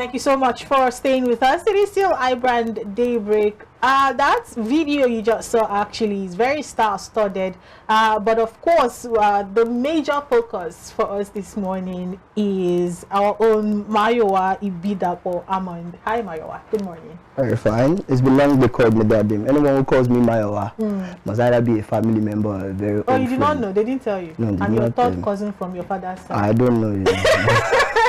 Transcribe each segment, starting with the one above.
Thank you so much for staying with us. It is still iBrand Daybreak. Uh, that video you just saw actually is very star-studded. Uh, but of course, uh, the major focus for us this morning is our own Mayowa Ibidapo Amand. Hi, Mayowa. Good morning. Very fine. It's been long they called me Dabim. Anyone who calls me Mayowa mm. must either be a family member or a very Oh, you did friend. not know? They didn't tell you? No, and your third cousin from your father's side? I don't know.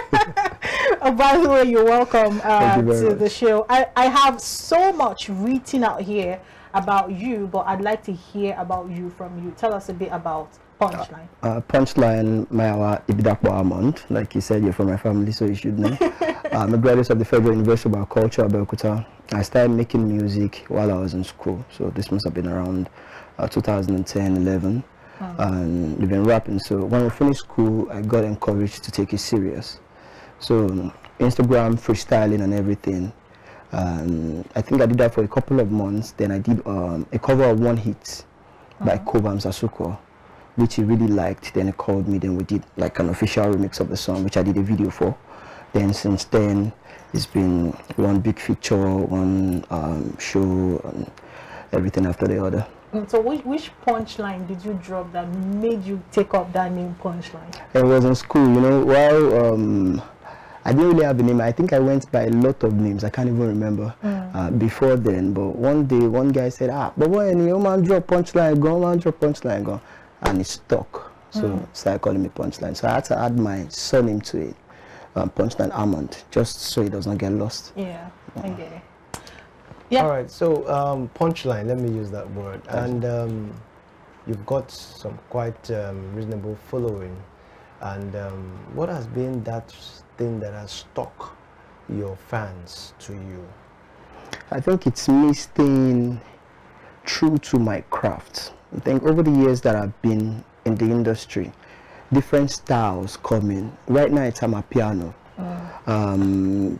oh, by the way, you're welcome uh, you to much. the show. I, I have so much written out here about you, but I'd like to hear about you from you. Tell us a bit about Punchline. Uh, uh, Punchline, Ibidapo Amond. Like you said, you're from my family, so you should know. I'm a graduate of the Federal University of Culture, Abeokuta. I started making music while I was in school, so this must have been around uh, 2010, 11. Oh. And we've been rapping. So when we finished school, I got encouraged to take it serious. So Instagram, freestyling and everything. Um, I think I did that for a couple of months. Then I did um, a cover of One Hit uh -huh. by Kobam Sasuko, which he really liked. Then he called me. Then we did like an official remix of the song, which I did a video for. Then since then, it's been one big feature, one um, show, and everything after the other. So which, which punchline did you drop that made you take up that name punchline? It was in school, you know, while um, I didn't really have a name. I think I went by a lot of names. I can't even remember mm. uh, before then. But one day, one guy said, ah, but boy, any man drop punchline, go, man drop punchline, go. And it stuck. So mm. started calling me punchline. So I had to add my surname to it, um, punchline Armand, just so it does not get lost. Yeah, I get it. Yeah. All right. So um, punchline. Let me use that word. And um, you've got some quite um, reasonable following. And um, what has been that thing that has stuck your fans to you? I think it's me staying true to my craft. I think over the years that I've been in the industry, different styles coming. Right now it's Amapiano. Mm. Um,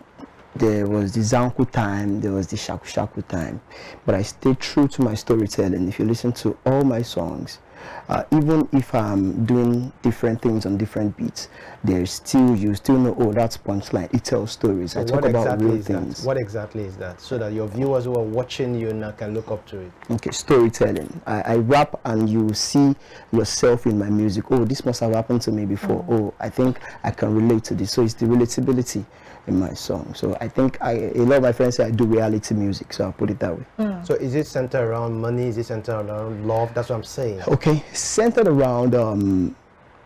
there was the Zanku time, there was the Shaku Shaku time. But I stayed true to my storytelling. If you listen to all my songs, uh, even if I'm doing different things on different beats, there's still, you still know, oh, that's punchline. It tells stories. So I talk about exactly real things. That? What exactly is that? So that your viewers who are watching you now can look up to it. Okay, storytelling. I, I rap and you see yourself in my music. Oh, this must have happened to me before. Mm. Oh, I think I can relate to this. So it's the relatability in my song. So I think I, a lot of my friends say I do reality music, so I'll put it that way. Mm. So is it centered around money? Is it centered around love? That's what I'm saying. Okay, centered around um,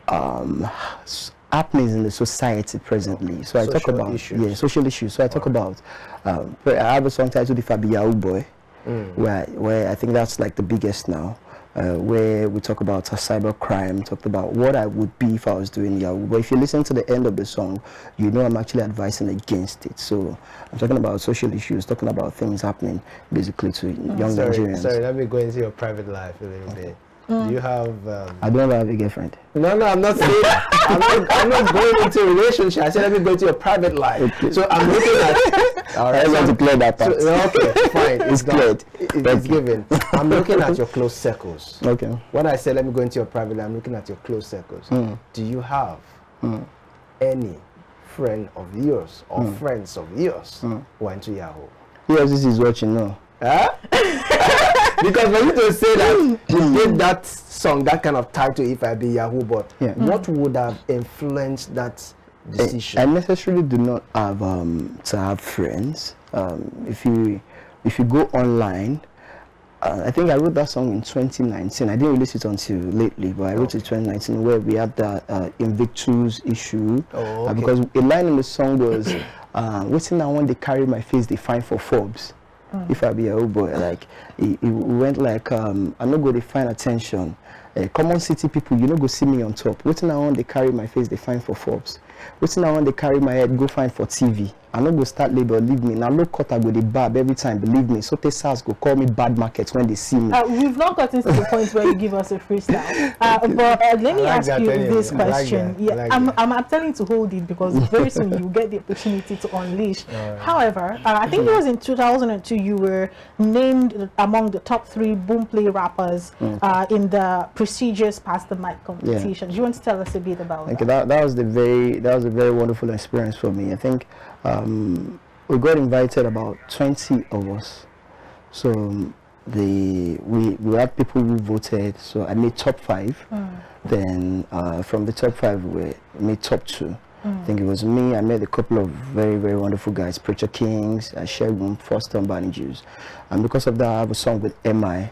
um, happenings in the society presently. So I social talk about issues. yeah social issues. So I talk about um, I have a song titled "If I Be Yahoo Boy," mm. where where I think that's like the biggest now uh, where we talk about uh, cyber crime, talked about what I would be if I was doing Yahoo. But if you listen to the end of the song, you know I'm actually advising against it. So I'm talking about social issues, talking about things happening basically to oh. young sorry, Nigerians. Sorry, let me go into your private life a little bit. Mm. Do you have? Um, I don't have a girlfriend. No, no, I'm not saying. I'm, not, I'm not going into a relationship. I said let me go into your private life. Okay. So I'm looking at. All right, I want to clear that part. So, okay, fine. It's cleared. It, it's given. I'm looking at your close circles. Okay. When I say let me go into your private life, I'm looking at your close circles. Mm. Do you have mm. any friend of yours or mm. friends of yours who are into Yahoo? Yes, this is watching. No. Huh? Because for you to say that you did that song, that kind of title, if I be Yahoo, but yeah. what would have influenced that decision? I, I necessarily do not have um, to have friends. Um, if you if you go online, uh, I think I wrote that song in 2019. I didn't release it until lately, but I wrote okay. it in 2019 where we had that uh, Invictus issue. Oh, okay. uh, because a line in the song was, uh, waiting now when they carry my face, they find for Forbes. Mm. If I be a old boy, like it, it went like um, I'm not going to find attention. Uh, common city people, you know, go see me on top. Waiting when they carry my face, they find for Forbes. Waiting now when they carry my head, go find for TV. I no go start label, leave me. Now look cut I go the bab every time, believe me. So SARS go call me bad market when they see me. Uh, we've not gotten to the point where you give us a freestyle. Uh, but uh, let me like ask you this I like question. I yeah, like I'm. I'm, I'm telling to hold it because very soon you get the opportunity to unleash. However, uh, I think it was in 2002 you were named among the top three Boomplay rappers uh, in the prestigious Pass the Mic competition. Do you want to tell us a bit about Okay, that? that, that was the very that that was a very wonderful experience for me. I think um, we got invited about 20 of us. So um, the we, we had people who voted. So I made top five. Mm. Then uh, from the top five, we made top two. I think it was me. I met a couple of very, very wonderful guys, Preacher Kings, uh, Shegun, Foster, and Barney Jews. And because of that, I have a song with MI.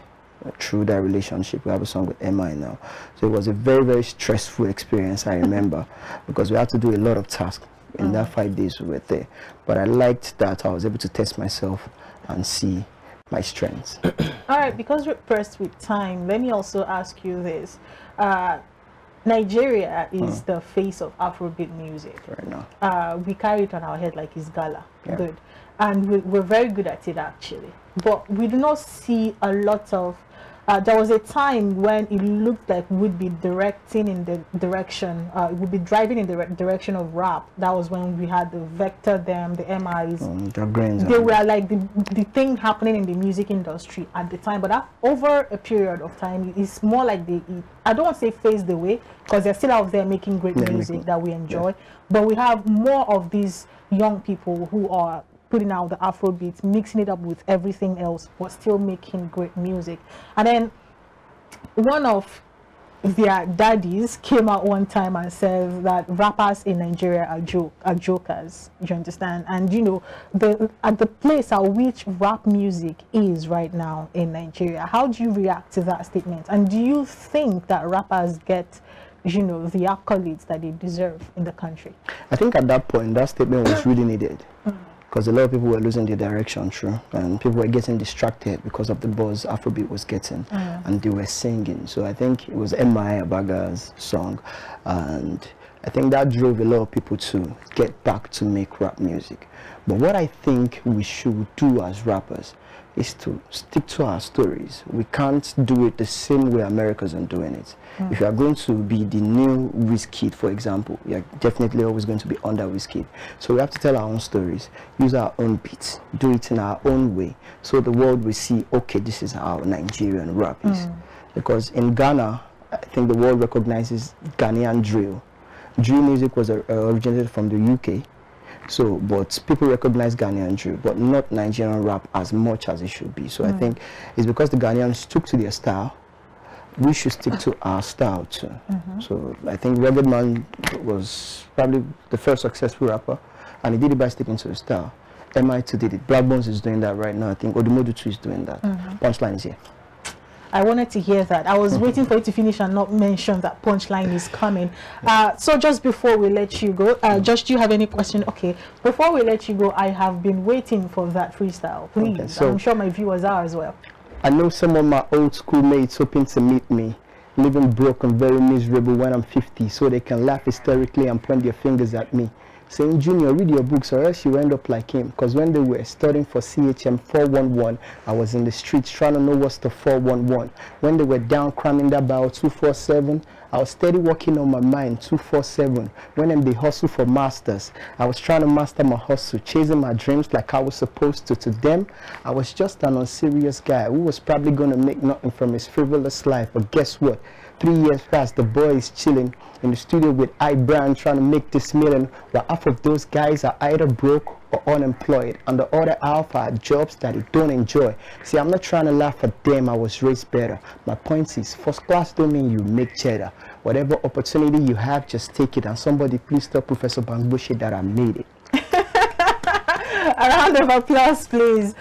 Through that relationship, we have a song with MI now. So it was a very, very stressful experience, I remember, because we had to do a lot of tasks in that five days we were there. But I liked that I was able to test myself and see my strengths. All right, because we're pressed with time, let me also ask you this. Uh, Nigeria is Hmm. the face of Afrobeat music. right now. Uh, we carry it on our head like it's gala. Yeah. Good. And we, we're very good at it actually. But we do not see a lot of. Uh, there was a time when it looked like we'd be directing in the direction, uh, we'd be driving in the re- direction of rap. That was when we had the Vector, them, the MIs, Um, grains they were like the, the thing happening in the music industry at the time but that, over a period of time it's more like they i don't want to say phased away because they're still out there making great Yeah, music making- that we enjoy. but we have more of these young people who are putting out the afro beats mixing it up with everything else but still making great music and then one of their daddies came out one time and said that rappers in Nigeria are joke are jokers. You understand? And you know, the at the place at which rap music is right now in Nigeria, how do you react to that statement? And do you think that rappers get, you know, the accolades that they deserve in the country? I think at that point, that statement was really needed. Mm-hmm. Because a lot of people were losing their direction, true. And people were getting distracted because of the buzz Afrobeat was getting. Mm. And they were singing. So I think it was M.I. Abaga's song. And I think that drove a lot of people to get back to make rap music. But what I think we should do as rappers is to stick to our stories. We can't do it the same way Americans are doing it. Hmm. If you are going to be the new Wizkid, for example, you're definitely always going to be under Wizkid. So we have to tell our own stories, use our own beats, do it in our own way, so the world will see, okay, this is how Nigerian rap is. Hmm. Because in Ghana, I think the world recognizes Ghanaian drill. Drill music was uh, originated from the UK. So, but people recognize Ghanaian drill, but not Nigerian rap as much as it should be. So I hmm. think it's because the Ghanaians stuck to their style. We should stick to our style too. Mm-hmm. So I think Ruggedman was probably the first successful rapper, and he did it by sticking to his style. MI2 did it. Blaqbonez is doing that right now. I think Odumodu 2 is doing that. Mm-hmm. Punchline is here. I wanted to hear that. I was waiting for you to finish and not mention that punchline is coming. Uh, so just before we let you go, uh, Josh, do you have any question? Okay, before we let you go, I have been waiting for that freestyle. Please, Okay, so- I'm sure my viewers are as well. I know some of my old schoolmates hoping to meet me, living broke and very miserable when I'm 50, so they can laugh hysterically and point their fingers at me. Saying, Junior, read your books or else you end up like him. Because when they were studying for CHM 411, I was in the streets trying to know what's the 411. When they were down cramming that bio 247, I was steady working on my mind 247. When them the hustle for masters, I was trying to master my hustle, chasing my dreams like I was supposed to. To them, I was just an unserious guy who was probably gonna make nothing from his frivolous life. But guess what? Three years past, the boy is chilling in the studio with iBrand trying to make this million, while half of those guys are either broke or unemployed, and the other half are jobs that they don't enjoy. See, I'm not trying to laugh at them, I was raised better. My point is, first class don't mean you make cheddar. Whatever opportunity you have, just take it. And somebody please tell Professor Bangbushi that I made it. A round of applause, please.